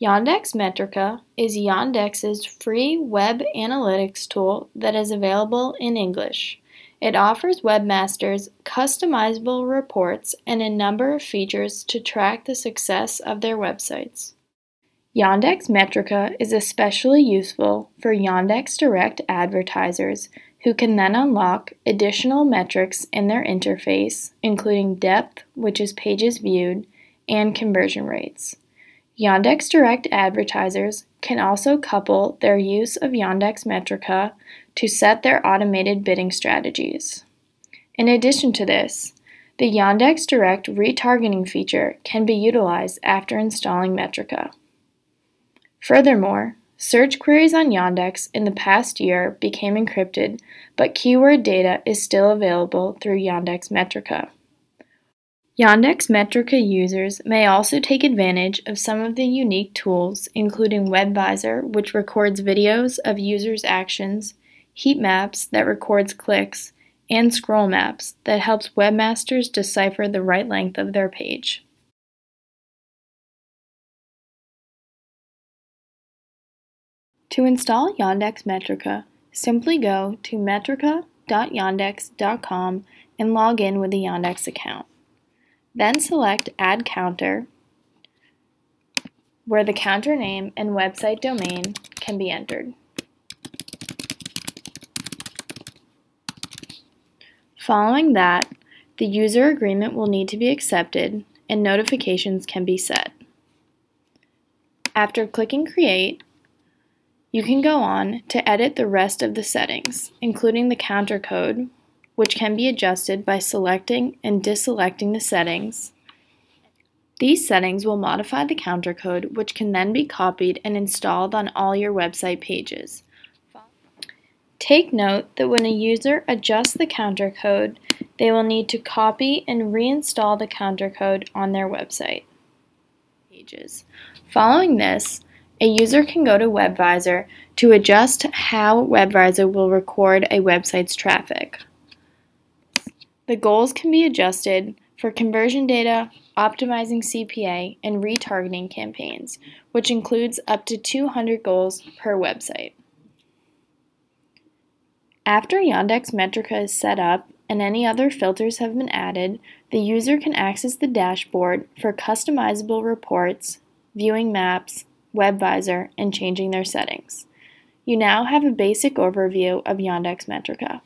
Yandex Metrica is Yandex's free web analytics tool that is available in English. It offers webmasters customizable reports and a number of features to track the success of their websites. Yandex Metrica is especially useful for Yandex Direct advertisers who can then unlock additional metrics in their interface, including depth, which is pages viewed, and conversion rates. Yandex Direct advertisers can also couple their use of Yandex Metrica to set their automated bidding strategies. In addition to this, the Yandex Direct retargeting feature can be utilized after installing Metrica. Furthermore, search queries on Yandex in the past year became encrypted, but keyword data is still available through Yandex Metrica. Yandex Metrica users may also take advantage of some of the unique tools, including WebVisor, which records videos of users' actions, heat maps that records clicks, and scroll maps that helps webmasters decipher the right length of their page. To install Yandex Metrica, simply go to metrica.yandex.com and log in with a Yandex account. Then select Add Counter, where the counter name and website domain can be entered. Following that, the user agreement will need to be accepted and notifications can be set. After clicking Create, you can go on to edit the rest of the settings, including the counter code, which can be adjusted by selecting and deselecting the settings. These settings will modify the counter code, which can then be copied and installed on all your website pages. Take note that when a user adjusts the counter code, they will need to copy and reinstall the counter code on their website pages. Following this, a user can go to WebVisor to adjust how WebVisor will record a website's traffic. The goals can be adjusted for conversion data, optimizing CPA, and retargeting campaigns, which includes up to 200 goals per website. After Yandex Metrica is set up and any other filters have been added, the user can access the dashboard for customizable reports, viewing maps, WebVisor, and changing their settings. You now have a basic overview of Yandex Metrica.